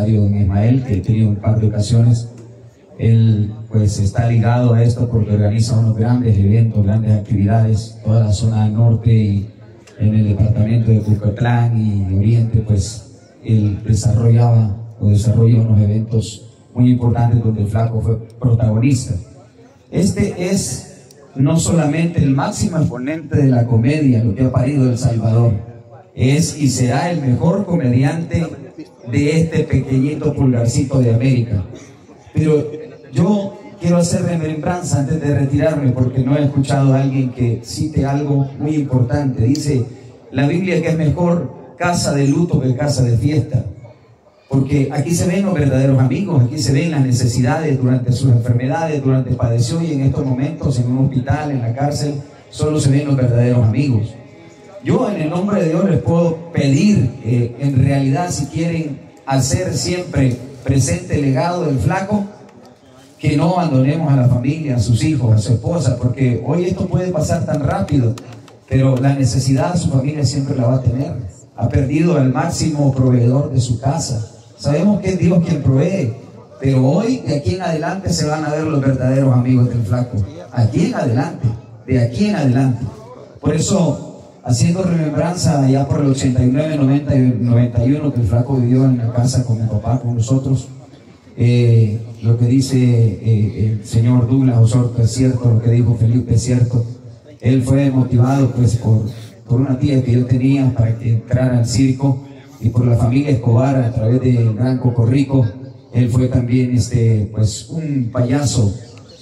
don Ismael, que he tenido un par de ocasiones. Él pues está ligado a esto porque organiza unos grandes eventos, grandes actividades, toda la zona norte y en el departamento de Cucatlán y Oriente, pues él desarrollaba o desarrolla unos eventos muy importantes donde el flaco fue protagonista. Este es no solamente el máximo exponente de la comedia, lo que ha parido El Salvador, es y será el mejor comediante de este pequeñito pulgarcito de América. Pero yo quiero hacer remembranza antes de retirarme porque no he escuchado a alguien que cite algo muy importante. Dice la Biblia que es mejor casa de luto que casa de fiesta. Porque aquí se ven los verdaderos amigos, aquí se ven las necesidades durante sus enfermedades, durante padeció y en estos momentos en un hospital, en la cárcel, solo se ven los verdaderos amigos. Yo en el nombre de Dios les puedo pedir, eh, en realidad si quieren hacer siempre presente el legado del flaco, que no abandonemos a la familia, a sus hijos, a su esposa, porque hoy esto puede pasar tan rápido, pero la necesidad de su familia siempre la va a tener. Ha perdido al máximo proveedor de su casa. Sabemos que es Dios quien provee, pero hoy de aquí en adelante se van a ver los verdaderos amigos del flaco. Aquí en adelante, de aquí en adelante. Por eso haciendo remembranza ya por el 89, 90 y 91 que el flaco vivió en la casa con mi papá, con nosotros. Eh, lo que dice eh, el señor Douglas Osorto es cierto, lo que dijo Felipe es cierto. Él fue motivado pues por, una tía que yo tenía para que entrara al circo y por la familia Escobar a través del Gran Cocorrico. Él fue también este, pues, un payaso,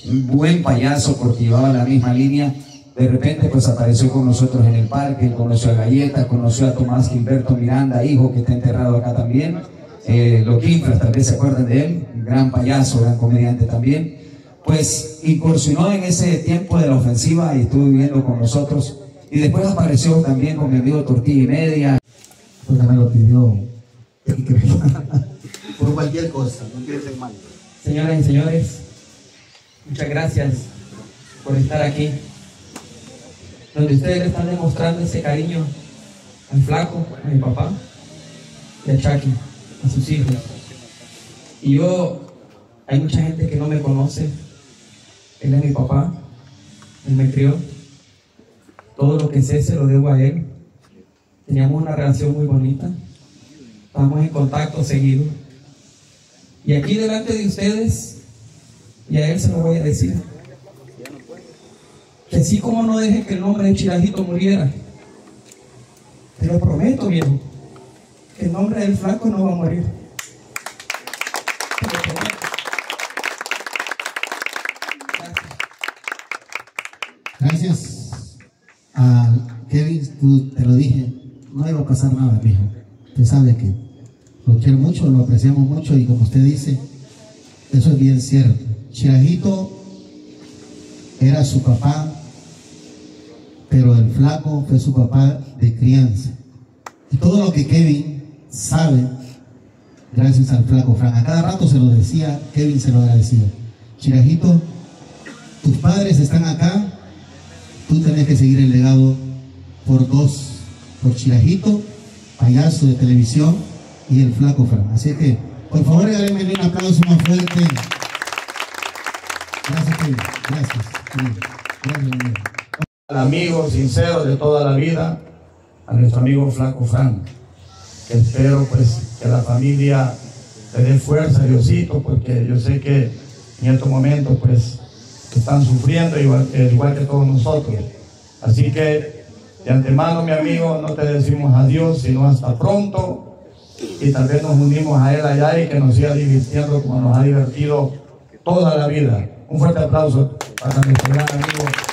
un buen payaso porque llevaba la misma línea de repente pues apareció con nosotros en el parque, conoció a Galleta, conoció a Tomás Gilberto Miranda, hijo que está enterrado acá también, eh, Loquinfras, tal vez se acuerdan de él, gran payaso, gran comediante también, pues incursionó en ese tiempo de la ofensiva y estuvo viviendo con nosotros. Y después apareció también con mi amigo Tortilla y Media. Porque me lo pidió por cualquier cosa, no quiere ser mal. Señoras y señores, muchas gracias por estar aquí donde ustedes le están demostrando ese cariño al flaco, a mi papá y a Chucky, a sus hijos. Y yo, hay mucha gente que no me conoce. Él es mi papá, él me crió. Todo lo que sé se lo debo a él. Teníamos una relación muy bonita. Estamos en contacto seguido. Y aquí delante de ustedes, y a él se lo voy a decir, que así como no deje que el nombre de Chirajito muriera, te lo prometo, viejo, que el nombre del flaco no va a morir. Gracias. a Kevin, tú te lo dije, no iba a pasar nada, mijo. Usted sabe que lo quiero mucho, lo apreciamos mucho y como usted dice, eso es bien cierto. Chirajito era su papá, pero el flaco fue su papá de crianza. Y todo lo que Kevin sabe, gracias al flaco Frank, a cada rato se lo decía, Kevin se lo agradecía. Chirajito, tus padres están acá, tú tenés que seguir el legado por dos, por Chirajito, payaso de televisión, y el flaco Frank. Así que, por favor, regálenme un aplauso más fuerte. Gracias, Kevin. Gracias. Gracias, amigo sincero de toda la vida, a nuestro amigo Flaco Frank. Espero pues que la familia le dé fuerza, Diosito, porque yo sé que en estos momentos pues están sufriendo igual, igual que todos nosotros. Así que de antemano, mi amigo, no te decimos adiós, sino hasta pronto. Y tal vez nos unimos a él allá y que nos siga divirtiendo como nos ha divertido toda la vida. Un fuerte aplauso para nuestro gran amigo.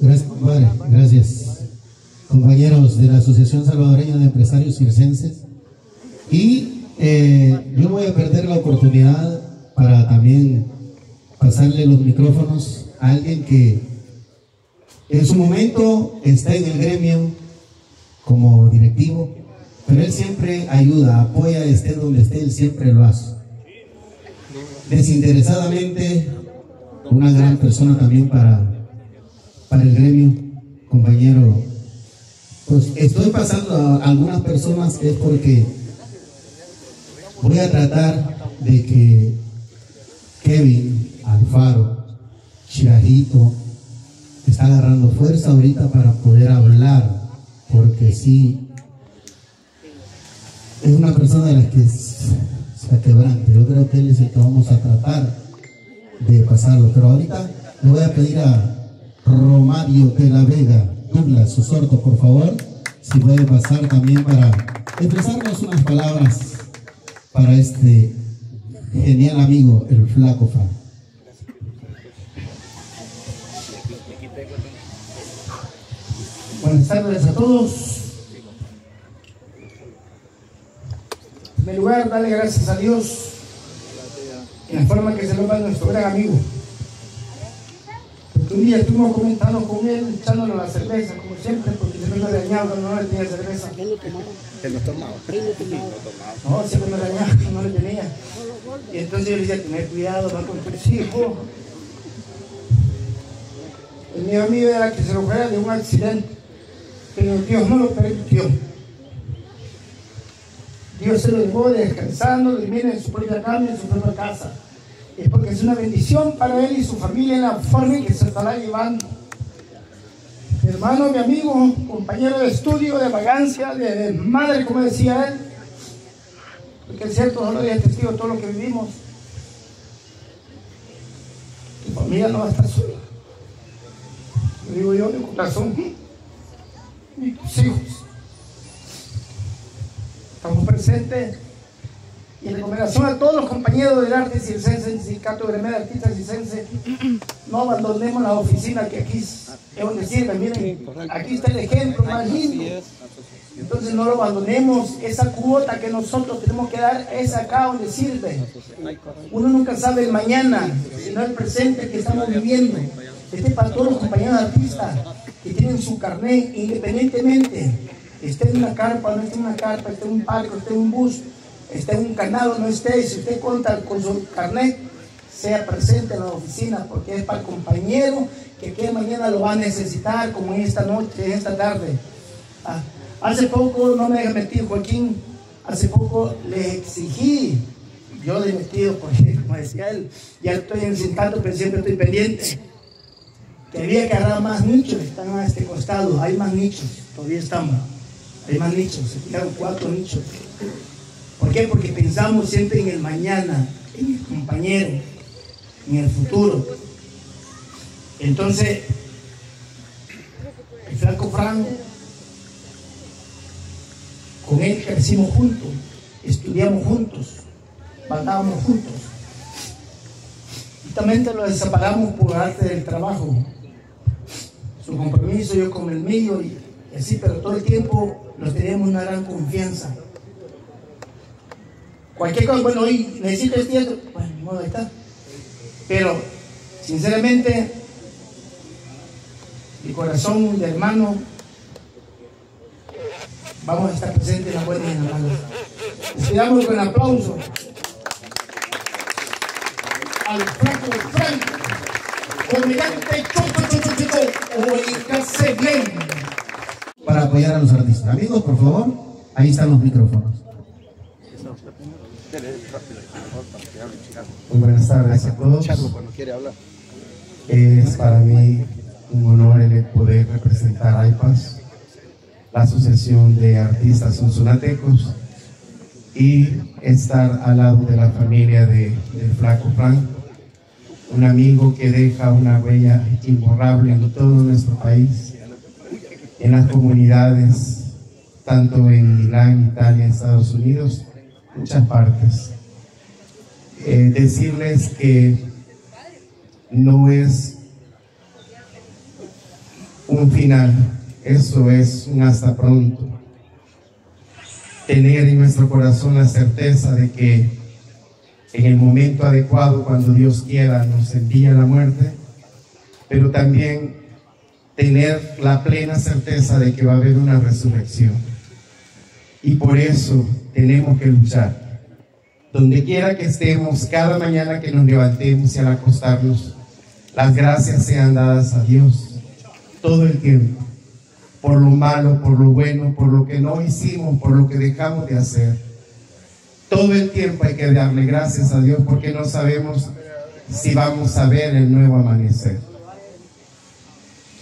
Gracias, compadre. Gracias. Compañeros de la Asociación Salvadoreña de Empresarios Circenses. Y eh, yo voy a perder la oportunidad para también pasarle los micrófonos a alguien que en su momento está en el gremio como directivo, pero él siempre ayuda, apoya, esté donde esté, él siempre lo hace desinteresadamente, una gran persona también para, para el gremio, compañero. Pues estoy pasando a algunas personas es porque voy a tratar de que Kevin, Alfaro, Chirajito, está agarrando fuerza ahorita para poder hablar, porque sí, es una persona de la que quebrante. Yo creo que él es el que vamos a tratar de pasarlo, pero ahorita le voy a pedir a Romario de la Vega, Douglas Osorto, por favor, si puede pasar también para expresarnos unas palabras para este genial amigo, el flaco Fran. Buenas tardes a todos. En primer lugar, darle gracias a Dios en la forma que se lo va nuestro gran amigo. Porque un día estuvimos comentando con él, echándole la cerveza, como siempre, porque se me dañado cuando no le tenía cerveza. Él no tomaba. No, siempre me dañaba cuando no le tenía. Y entonces yo le decía, tener cuidado, va con tus hijos. El mío amigo era que se lo fuera de un accidente, pero Dios no lo permitió. Dios se lo dejó descansando, durmiendo en su propia cama, en su propia casa. Es porque es una bendición para él y su familia en la forma en que se estará llevando. Mi hermano, mi amigo, compañero de estudio, de vagancia, de, madre, como decía él, porque es cierto, no lo es testigo de todo lo que vivimos. Tu familia no va a estar sola. Lo digo yo de corazón. Tus hijos. Estamos presentes y en recomendación a todos los compañeros del arte circense, el sindicato gremial de artistas circense, no abandonemos la oficina que aquí es donde sirve. Miren, aquí está el ejemplo más lindo. Entonces no lo abandonemos. Esa cuota que nosotros tenemos que dar es acá donde sirve. Uno nunca sabe el mañana, sino el presente que estamos viviendo. Este es para todos los compañeros artistas que tienen su carnet independientemente. Esté en una carpa, no esté en una carpa, esté en un palco, esté en un bus, esté en un canal no esté, si usted cuenta con su carnet, sea presente en la oficina, porque es para el compañero que, que mañana lo va a necesitar, como en esta noche, esta tarde. Ah, hace poco, no me he metido, Joaquín, hace poco le exigí, yo le he metido, porque como decía él, ya estoy en sindicato, pero siempre estoy pendiente, que había que agarrar más nichos, están a este costado, hay más nichos, todavía estamos, hay más nichos, se quedaron cuatro nichos. ¿Por qué? Porque pensamos siempre en el mañana, en el compañero, en el futuro. Entonces, el flaco Fran, con él crecimos juntos, estudiamos juntos, mandábamos juntos. También lo separamos por arte del trabajo. Su compromiso, yo con el mío, y así, pero todo el tiempo nos teníamos una gran confianza. Cualquier cosa, bueno, hoy necesito este bueno, modo ahí está. Pero, sinceramente, mi corazón de hermano, vamos a estar presentes en la buena y en la mala. Esperamos con aplauso al flaco Franco, comediante Choco Choco Choco, bien. Para apoyar a los artistas. Amigos, por favor, ahí están los micrófonos. Muy buenas tardes a todos. Es para mí un honor el poder representar a IPAS, la Asociación de Artistas Sunsunatecos, y estar al lado de la familia de, de Flaco Frank, un amigo que deja una huella imborrable en todo nuestro país, en las comunidades, tanto en Milán, Italia, Estados Unidos, muchas partes. Eh, decirles que no es un final, eso es un hasta pronto. Tener en nuestro corazón la certeza de que en el momento adecuado, cuando Dios quiera, nos envía la muerte, pero también tener la plena certeza de que va a haber una resurrección. Y por eso tenemos que luchar. Donde quiera que estemos, cada mañana que nos levantemos y al acostarnos, las gracias sean dadas a Dios todo el tiempo. por lo malo, por lo bueno, por lo que no hicimos, por lo que dejamos de hacer. Todo el tiempo hay que darle gracias a Dios porque no sabemos si vamos a ver el nuevo amanecer.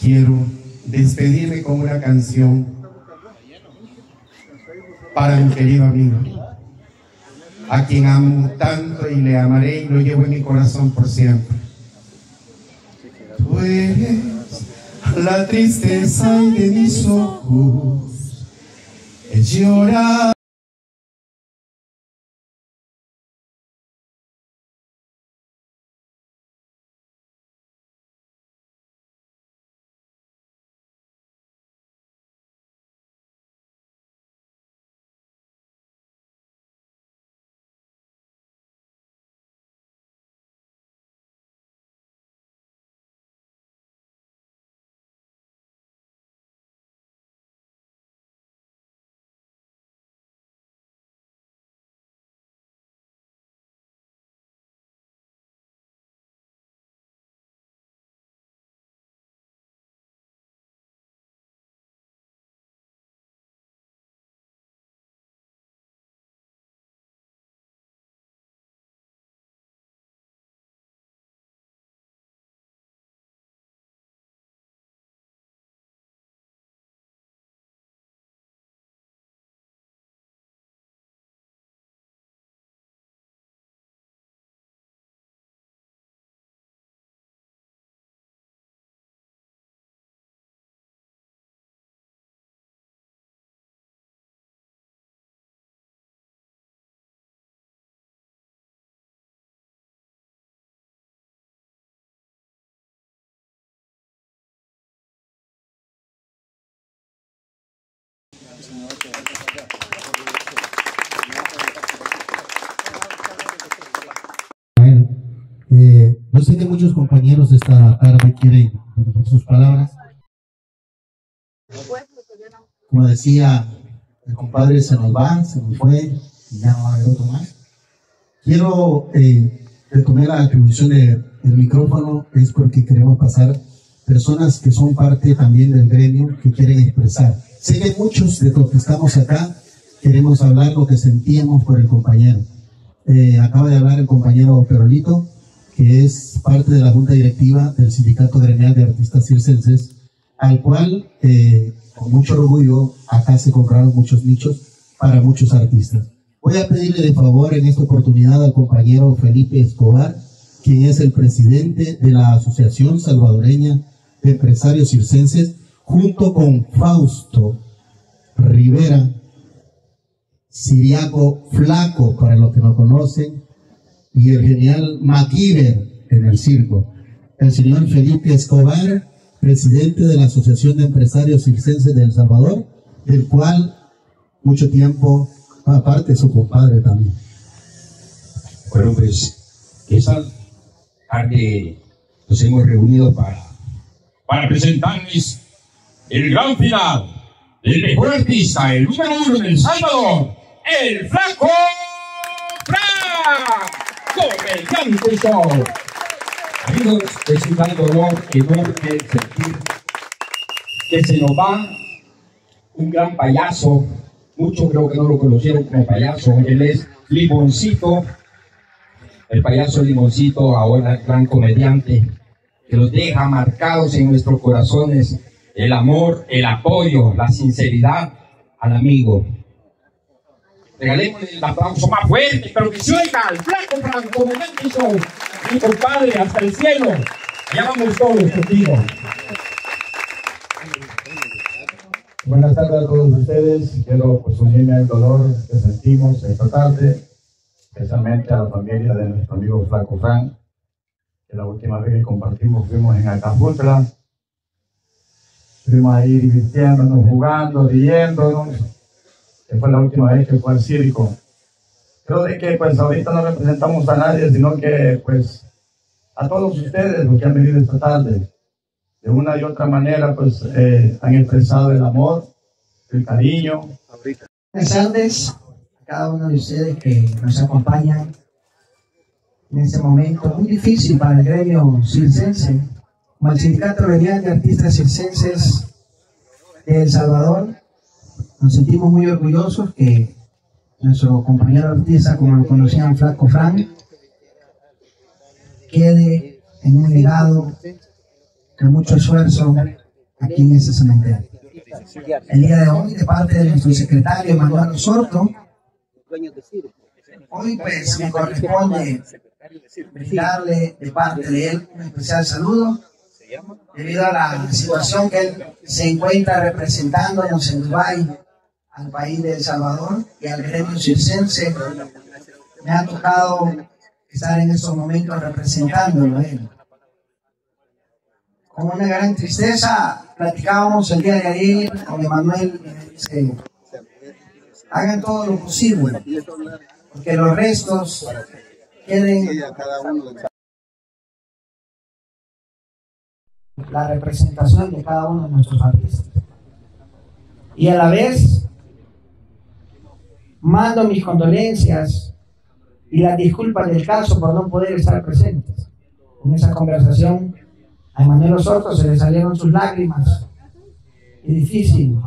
Quiero despedirme con una canción para mi querido amigo, a quien amo tanto y le amaré y lo llevo en mi corazón por siempre. Tú eres la tristeza de mis ojos, llorar. Eh, yo sé que muchos compañeros esta tarde quieren sus palabras. Como decía, el compadre se nos va, se nos fue, y ya no va a haber otro más. Quiero eh, retomar la atribución del micrófono, es porque queremos pasar personas que son parte también del gremio que quieren expresar. Sé que muchos de los que estamos acá queremos hablar lo que sentíamos por el compañero. Eh, acaba de hablar el compañero Perolito, que es parte de la junta directiva del Sindicato Gremial de Artistas Circenses, al cual, eh, con mucho orgullo, acá se compraron muchos nichos para muchos artistas. Voy a pedirle de favor en esta oportunidad al compañero Felipe Escobar, quien es el presidente de la Asociación Salvadoreña de Empresarios Circenses, junto con Fausto Rivera, Siriaco Flaco, para los que no conocen, y el genial MacGyver en el circo. El señor Felipe Escobar, presidente de la Asociación de Empresarios Circenses de El Salvador, del cual mucho tiempo, aparte su compadre también. Bueno, pues esa tarde nos hemos reunido para, para presentarles el gran final del mejor artista, el número uno en El Salvador, el Flaco Frank, comediante show. Amigos, es un gran dolor enorme sentir que se nos va un gran payaso. Muchos creo que no lo conocieron como payaso. Él es Limoncito, el payaso Limoncito, ahora gran comediante, que nos deja marcados en nuestros corazones el amor, el apoyo, la sinceridad al amigo. Regalémosle el aplauso más fuerte, pero que se oiga al flaco Franco Show, mi compadre, hasta el cielo. Ya vamos todos contigo. Buenas tardes a todos ustedes. Quiero pues unirme al dolor que sentimos esta tarde, especialmente a la familia de nuestro amigo Flaco Frank, que la última vez que compartimos fuimos en Acapulco. Estuvimos ahí divirtiéndonos, jugando, riéndonos, que fue la última vez que fue al circo. Creo de que pues ahorita no representamos a nadie, sino que pues a todos ustedes los que han venido esta tarde de una y otra manera, pues eh, han expresado el amor, el cariño. Buenas tardes a cada uno de ustedes que nos acompañan en este momento muy difícil para el gremio circense, como el Sindicato Gremial de Artistas Circenses, de El Salvador. Nos sentimos muy orgullosos que nuestro compañero artista, como lo conocían Flaco Frank, quede en un legado de mucho esfuerzo aquí en ese cementerio. El día de hoy, de parte de nuestro secretario Manuel Osorto, hoy pues me corresponde brindarle de parte de él un especial saludo debido a la situación que él se encuentra representándonos en Dubái, al país de El Salvador y al gremio circense. Me ha tocado estar en estos momentos representándolo él. Con una gran tristeza, platicábamos el día de ayer con Emanuel hagan todo lo posible, porque los restos queden la representación de cada uno de nuestros artistas. Y a la vez, mando mis condolencias y las disculpas del caso por no poder estar presentes. En esa conversación, a Emanuel Osorto se le salieron sus lágrimas. Es difícil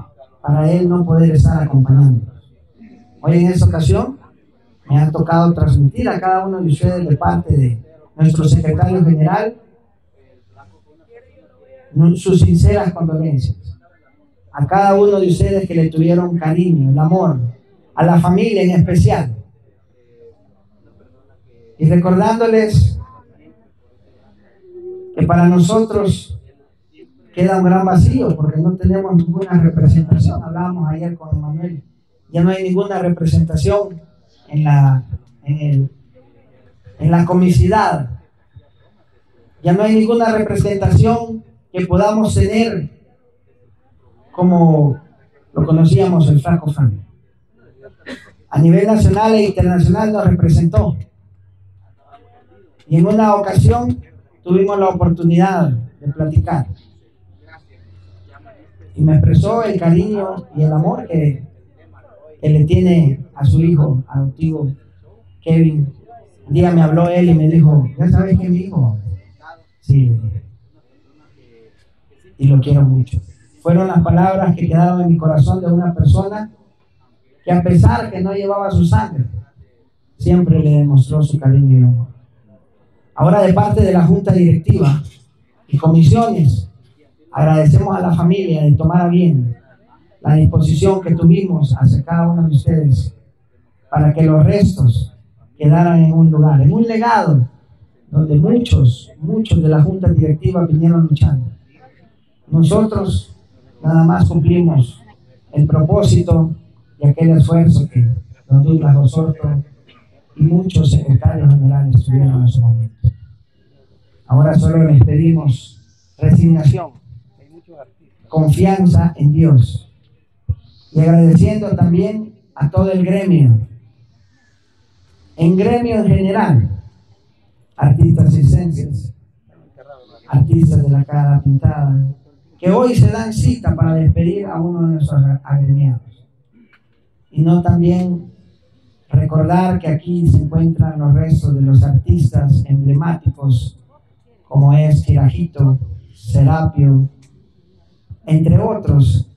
para él no poder estar acompañando. Hoy en esta ocasión me ha tocado transmitir a cada uno de ustedes de parte de nuestro secretario general sus sinceras condolencias. A cada uno de ustedes que le tuvieron cariño, el amor, a la familia en especial. Y recordándoles que para nosotros queda un gran vacío porque no tenemos ninguna representación. Hablábamos ayer con Manuel, ya no hay ninguna representación en la, en, en la comicidad. Ya no hay ninguna representación que podamos tener como lo conocíamos el Franco. A nivel nacional e internacional nos representó. Y en una ocasión tuvimos la oportunidad de platicar. Y me expresó el cariño y el amor que, que le tiene a su hijo adoptivo, Kevin. Un día me habló él y me dijo, ¿ya sabes qué, mi hijo? Sí, y lo quiero mucho. Fueron las palabras que quedaron en mi corazón de una persona que a pesar que no llevaba su sangre, siempre le demostró su cariño y amor. Ahora de parte de la Junta Directiva y comisiones, agradecemos a la familia de tomar a bien la disposición que tuvimos hacia cada uno de ustedes para que los restos quedaran en un lugar, en un legado donde muchos, muchos de la Junta Directiva vinieron luchando. Nosotros nada más cumplimos el propósito y aquel esfuerzo que don Douglas Osorto y muchos secretarios generales tuvieron en su momento. Ahora solo les pedimos resignación, confianza en Dios y agradeciendo también a todo el gremio, en gremio en general, artistas circenses, artistas de la cara pintada, que hoy se dan cita para despedir a uno de nuestros agremiados. Y no también recordar que aquí se encuentran los restos de los artistas emblemáticos como es Girajito, Serapio, entre otros,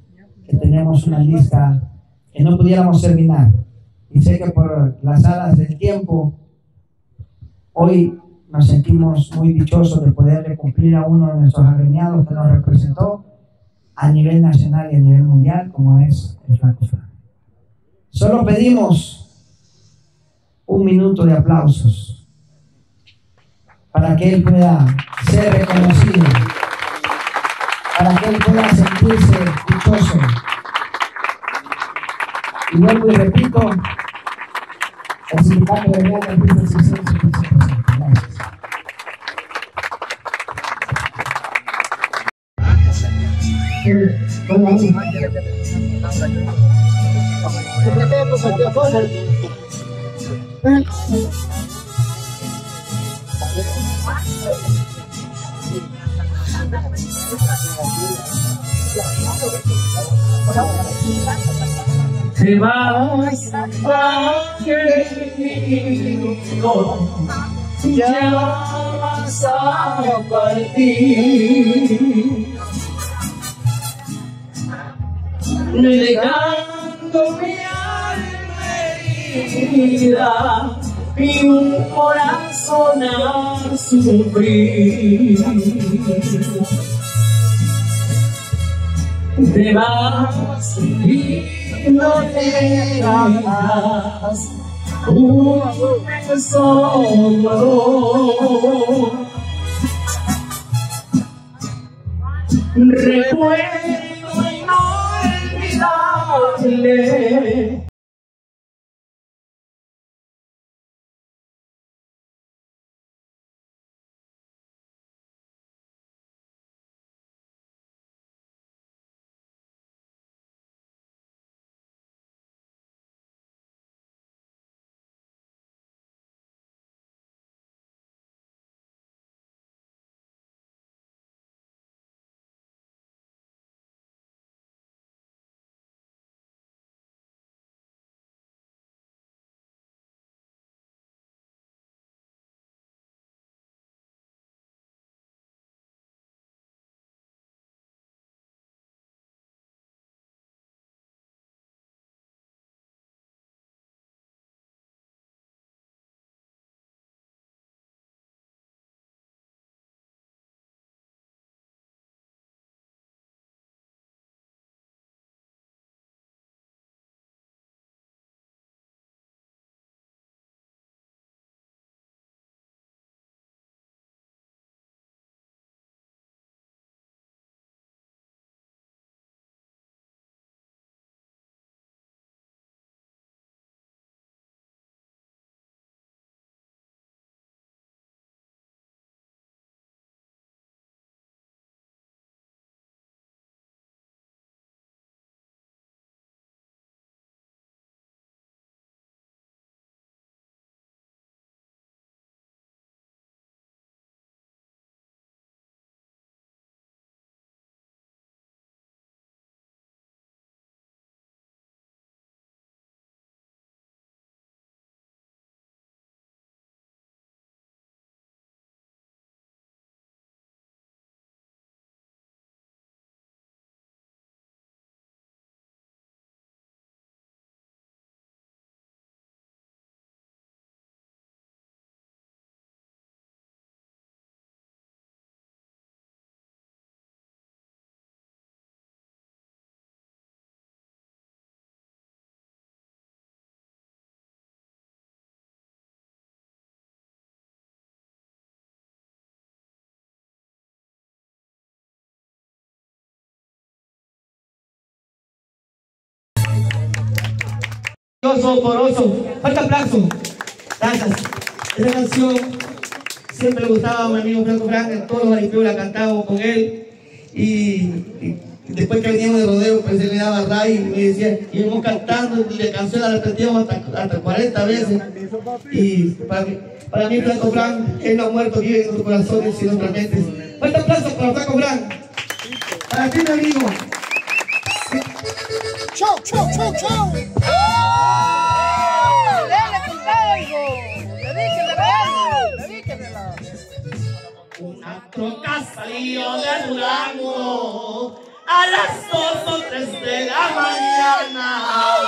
que tenemos una lista que no pudiéramos terminar. Y sé que por las alas del tiempo, hoy nos sentimos muy dichosos de poderle cumplir a uno de nuestros agremiados que nos representó a nivel nacional y a nivel mundial, como es el Flaco Solo pedimos un minuto de aplausos para que él pueda ser reconocido, para que él pueda sentirse dichoso. Y vuelvo y repito, el sindicato de Real Gracias. Te vas a ya. vas a partir. Negando mi alma herida y un corazón a sufrir. Te vas y no te das un solo recuerdo inolvidable Oso por oso. Falta aplauso. Gracias. Esa canción siempre le gustaba a mi amigo Franco Frank, en todos los maripeos la cantábamos con él. Y, después que veníamos de rodeo, pues él me daba ray y me decía, íbamos cantando y la canción la repetíamos hasta, hasta 40 veces. Y para mí, Franco Frank, él no ha muerto, vive en nuestros corazones y en nuestras mentes. Fuerte aplauso para Franco Frank. Para ti, mi amigo. ¡Chau, chau, chau, chau! Troca salió de Durango a las dos o tres de la mañana.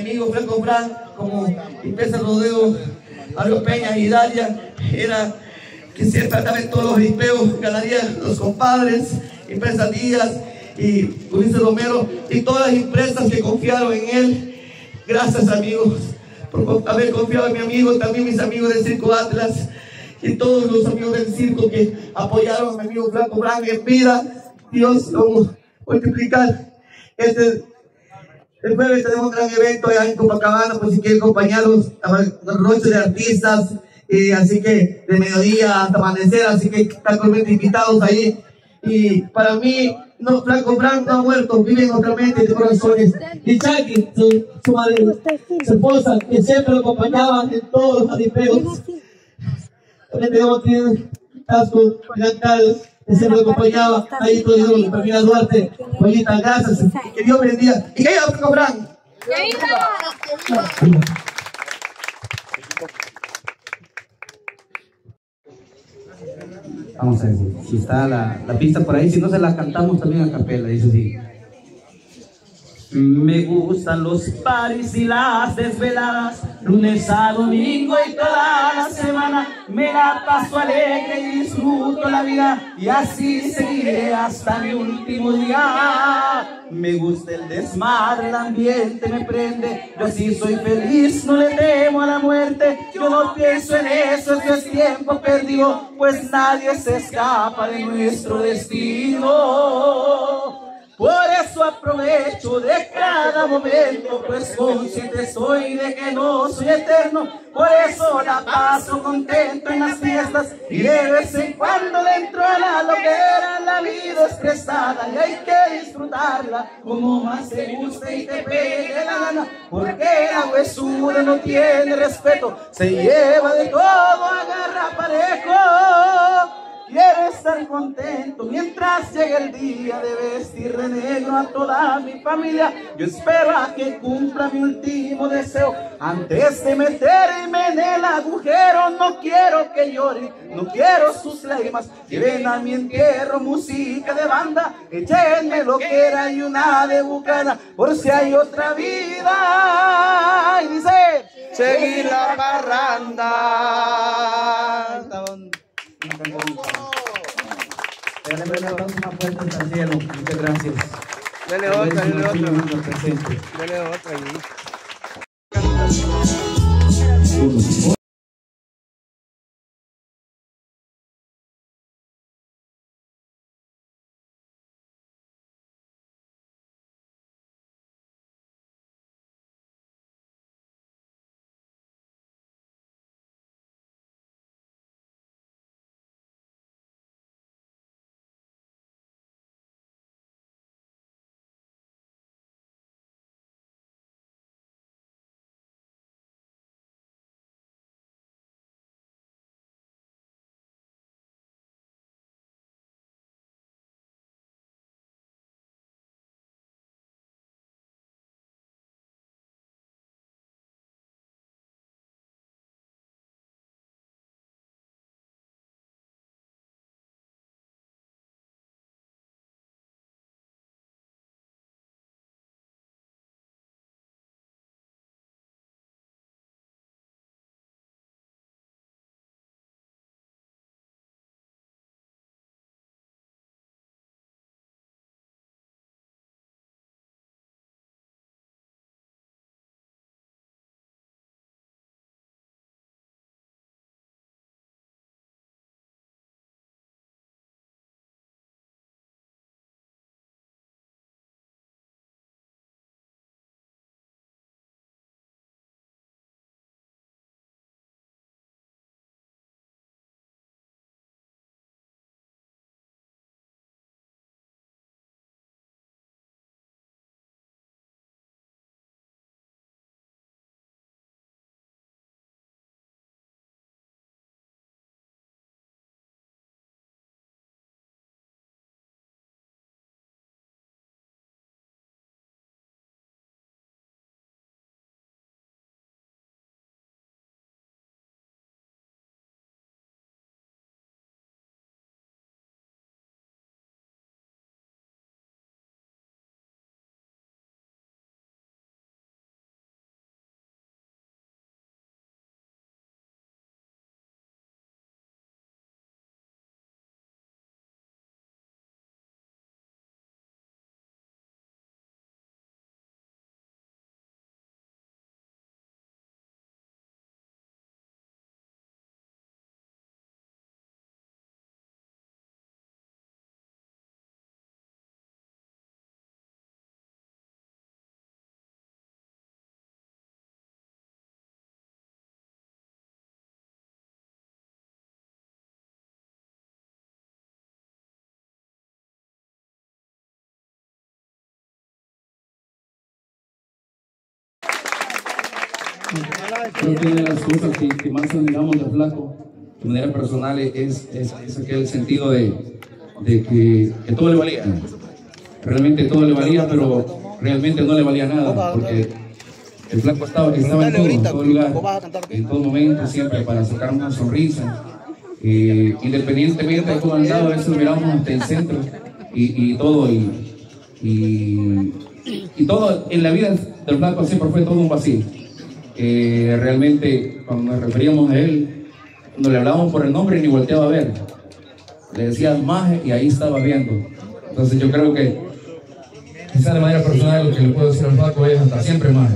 Amigo Franco Fran, como empresa Rodeo, Mario Peña y Dalia, era que través de todos los ripeos ganaría los compadres, empresa Díaz y Luis Romero y todas las empresas que confiaron en él. Gracias amigos por haber confiado en mi amigo, también mis amigos del Circo Atlas y todos los amigos del circo que apoyaron a mi amigo Franco Fran en vida. Dios lo multiplicar. Este el jueves tenemos un gran evento allá en Copacabana, por si quieren acompañarnos, noche de artistas, eh, así que de mediodía hasta amanecer, así que están totalmente invitados ahí. Y para mí, no, Franco Franco no ha muerto, vive en nuestra mente y corazones. Y Chucky, su, su madre, su esposa, que siempre lo acompañaba en todos los adipeos. También tenemos que Tasco, Cantal, que siempre acompañaba, ahí todo el Camila Duarte, Juanita, gracias, que Dios bendiga. Y que Franco Franco. Vamos a ver si, está la, la pista por ahí, si no se la cantamos también a capela, dice así. Me gustan los paris y las desveladas, lunes a domingo y toda la semana. Me la paso alegre y disfruto la vida y así seguiré hasta mi último día. Me gusta el desmadre, el ambiente me prende, yo así soy feliz, no le temo a la muerte. Yo no pienso en eso, eso es tiempo perdido, pues nadie se escapa de nuestro destino. Por eso aprovecho de cada momento, pues consciente soy de que no soy eterno. Por eso la paso contento en las fiestas y de vez en cuando dentro de la loquera la vida es prestada y hay que disfrutarla como más te guste y te pegue la gana. Porque la huesuda no tiene respeto, se lleva de todo, agarra parejo. Quiero estar contento mientras llegue el día de vestir de negro a toda mi familia. Yo espero que cumpla mi último deseo. Antes de meterme en el agujero, no quiero que llore, no quiero sus lágrimas. Lleven a mi entierro música de banda, échenme lo que era y una de bucana, por si hay otra vida. Y dice, seguir la parranda. Dale un aplauso más fuerte al cielo. Muchas gracias. Dale otra, dale otra. Otra una de las cosas que, que más admiramos de Flaco, de manera personal, es, es, es aquel sentido de, de que, que todo le valía. Realmente todo le valía, pero realmente no le valía nada, porque el Flaco estaba, estaba en todo, en todo lugar, en todo momento, siempre para sacar una sonrisa. Eh, independientemente de cómo andaba, lo miramos hasta el centro y, y todo, y, y, y todo en la vida del Flaco siempre fue todo un vacío. Eh, realmente, cuando nos referíamos a él, cuando le hablábamos por el nombre, ni volteaba a ver. Le decías maje y ahí estaba viendo. Entonces, yo creo que, quizá de manera personal, lo que le puedo decir al Flaco es hasta siempre maje.